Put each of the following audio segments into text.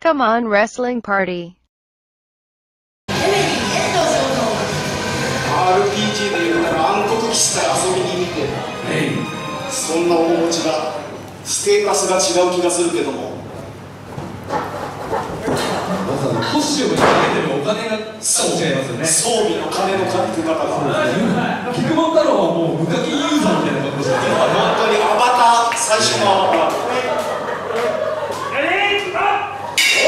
Come on, wrestling party. RPG でいうなら暗黒騎士隊遊びに行ってそんな面持ちがステータスが違う気がするけども。まずあのコスチュームにかけてる。お金がそう違いますよね装備の金の借りて方が菊本太郎はもう無課金ユーザーみたいな格好してますよ本当にアバター最初のアバター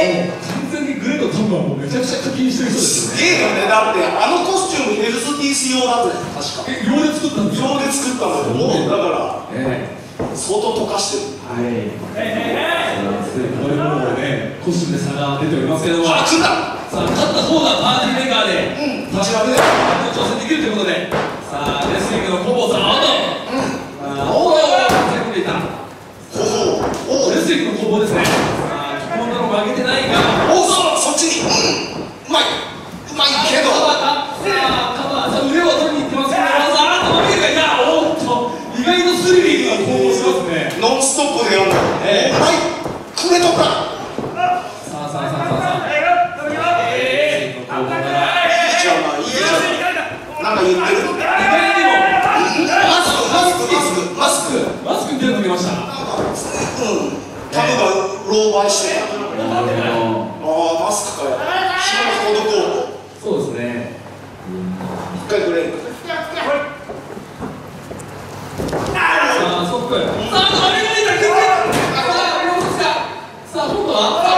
完全にグレーとトムはもうめちゃくちゃ課金してる人ですすよね。げえよね。だってあのコスチュームヘルスピース用だぜ。確か。え秒で作ったんですよ用で作ったのもう。だからえ相当溶かしてる。えはい。これもうねコスチュームで差が出ておりますけどもさあ勝った方がパーティーメーカーでうん立ち上げで挑戦できるとい。うことでさあレスリングのコボさんアウトあーおお攻め込んでい。たほほうおレスリングの攻防ですねさあ菊本太郎負けてないがおそそっちにうんうまい。うまいけど。さあ、カバー、さあ腕を取りに行ってますけど、あーっと、伸びるがおーっと、意外とスリリングな攻防しますね。ノンストップで読んだええうまいくれとかさあ、さあ、さあ、さあ、さあ。えー、攻防から、いいじゃないいいじゃないなんか言ってるマスクマスクマスクマスクマスクに手をかけました。うんタムが狼狽してたなるほああマスクかよ紐ほどこうど。そうですね。一回ブレイクさあ、ストップ。さあ、アメリカに来る。さあ、どうですか。さあ、今度は、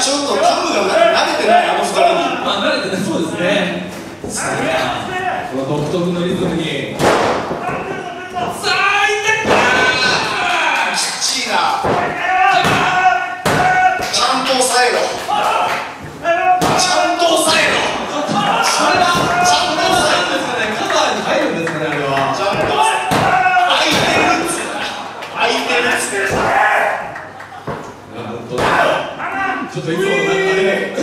ちょっとタムが慣れてないあの2人にまあ、慣れてね、そうですね。さあ、この独特のリズムに。さあ、いったきっちりなちゃんと抑えろちゃんと抑えろこれは、ちゃんとなんですかね、カバーに入るんですかね、あれは。ちゃんと空いてるっつって空いてるっつってなんとちょっといつものなんかね、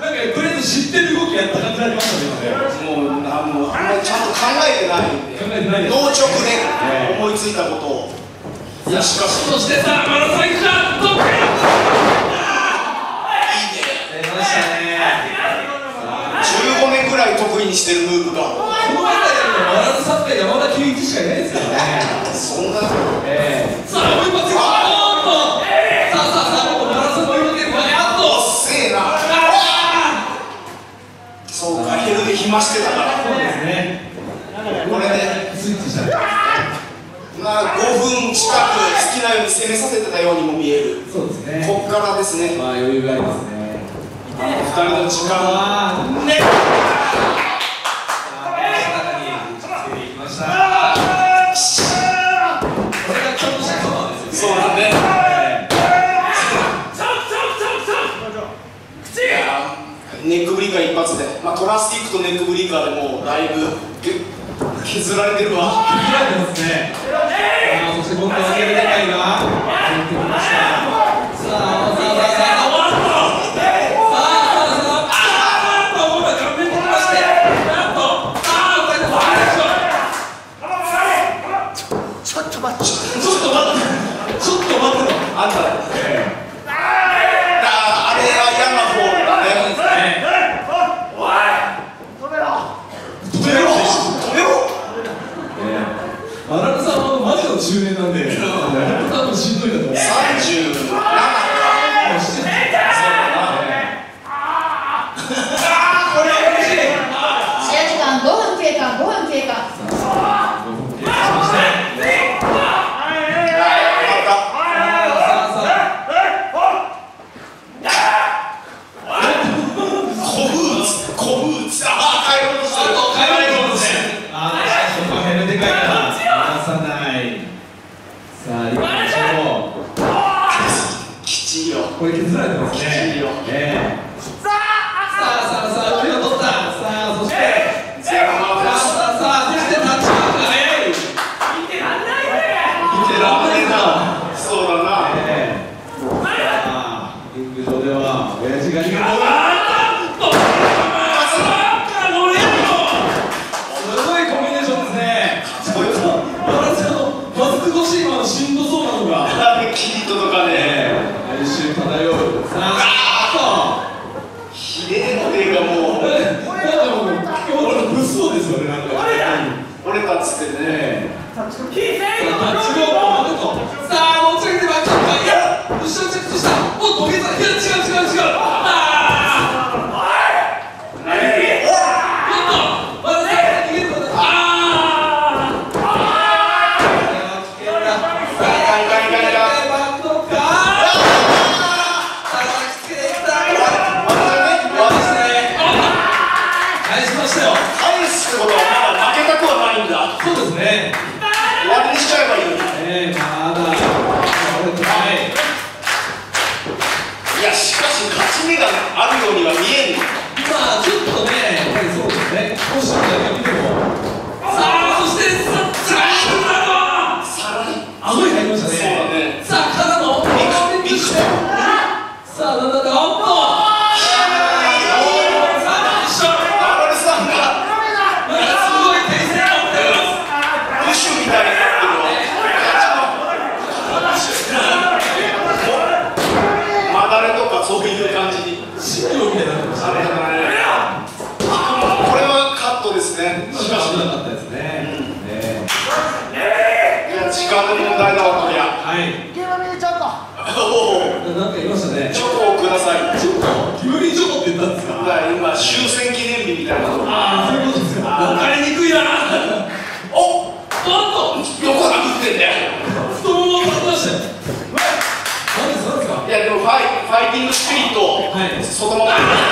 なんか、とりあえず知ってる動きやった感じになりましたね、今ね。もうあのあんまりちゃんと考えてないんで考えてないです脳直でええ思いついたことを。いやしかしそしてさあ、マラソン来た得意いいね。出ましたね。15年ぐらい得意にしてるムーブが。この辺りのマラソンサッカー山田圭一しかいないですからね。そんな。ええさあ、もう一発がおーっとさあさあさあ、もうマラソンの追いかける前にあっとおっせえなあそうかヘルで暇してたからーそうですね。これでスイッチした。まあ5分近く好きなように攻めさせてたようにも見えるそうですね。こっからですねまあ余裕がありますね。あの2人の時間はね。さあ、中につけていきました。これがちょっとしたカバーですよね。そうだねええいやネックブリーカー一発で、まあ、トラスティックとネックブリーカーでもうだいぶけ削られてるわ開いてますね。そして今度は上げる世界が入ってきました。の年なんで、多分しんどいだと思う。これ削られてますね。大丈夫ああそう。ひでえのねえかもう。俺物騒ですよねなんか俺たちってね。 네. 外もな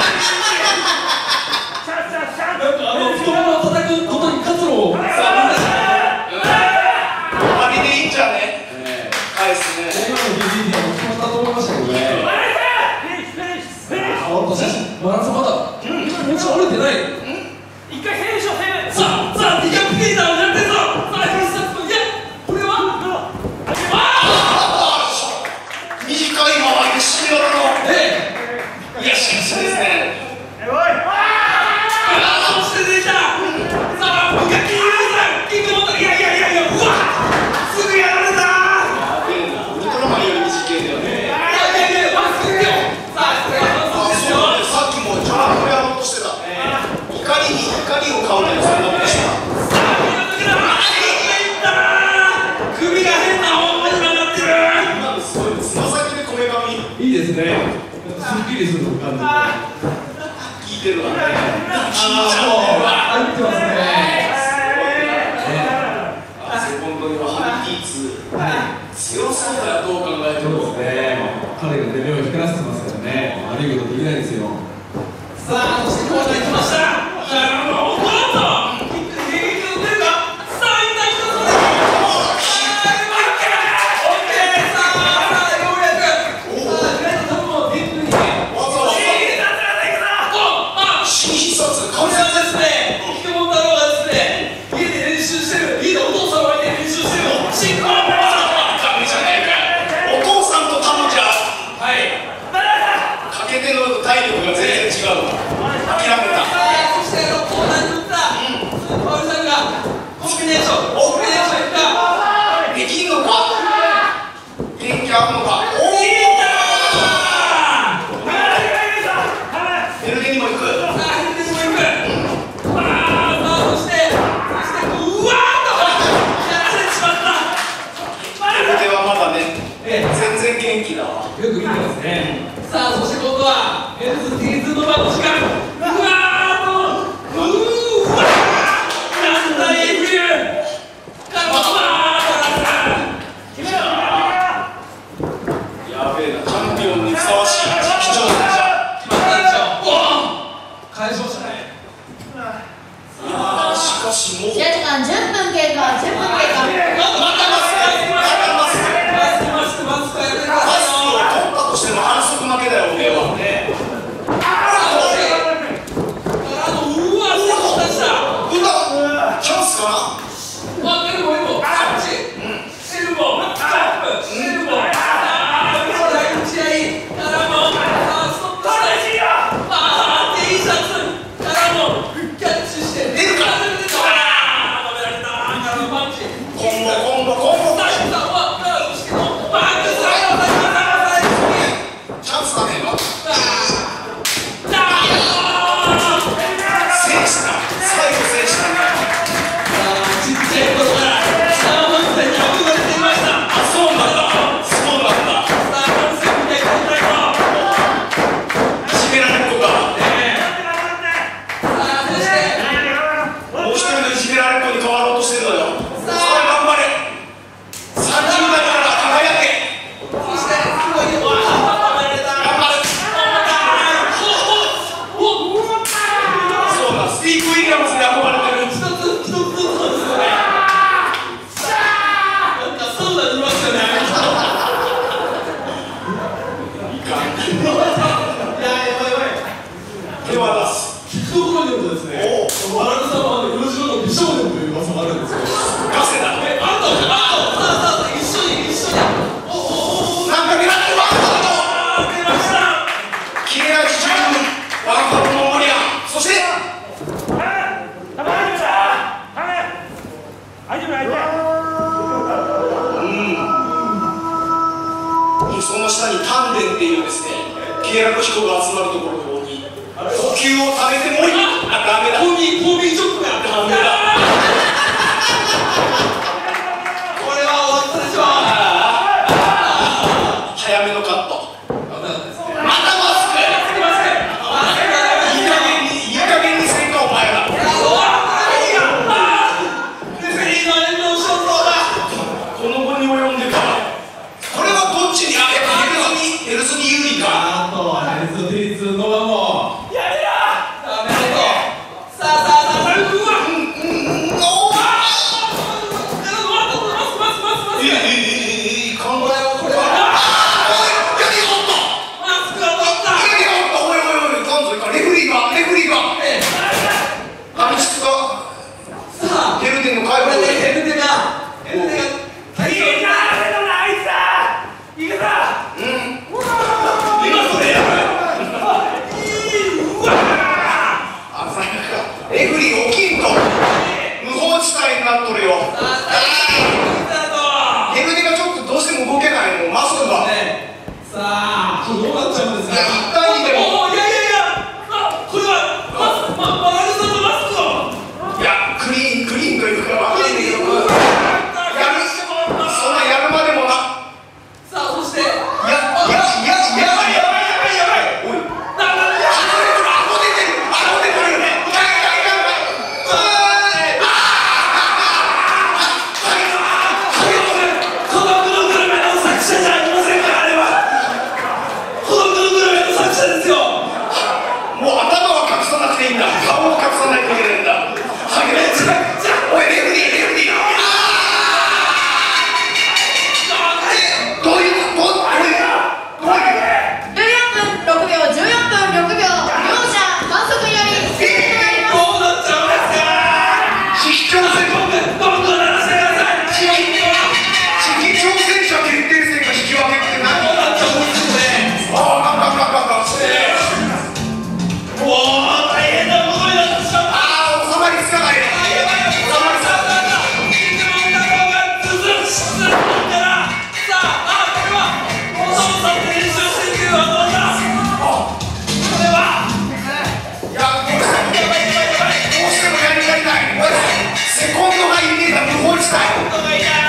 ね、すっきりする感じ聞いてるわ。ね、あのもう、歩いてますね。強そう。だどう考えても、ね、彼が目を光らせてますからね悪いことできないですよ tirar aquele colo Somebody's sai của người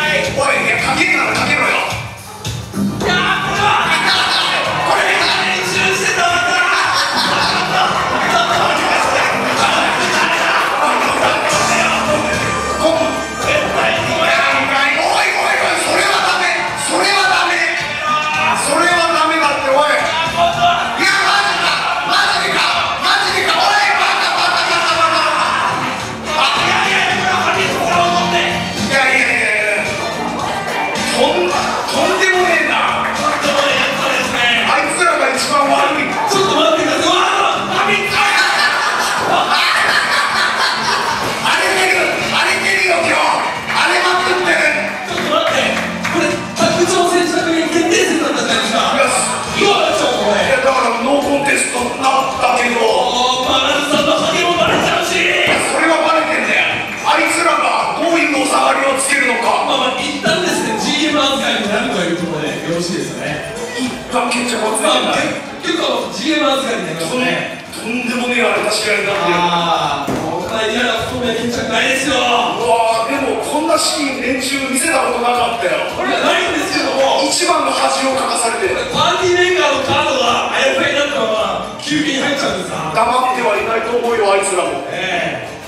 なかったよ。これはないんですけども。一番の恥をかかされて。パーティーメーカーのカードがあやふやになったまま休憩に入っちゃうんですか黙ってはいないと思うよあいつらも。ええ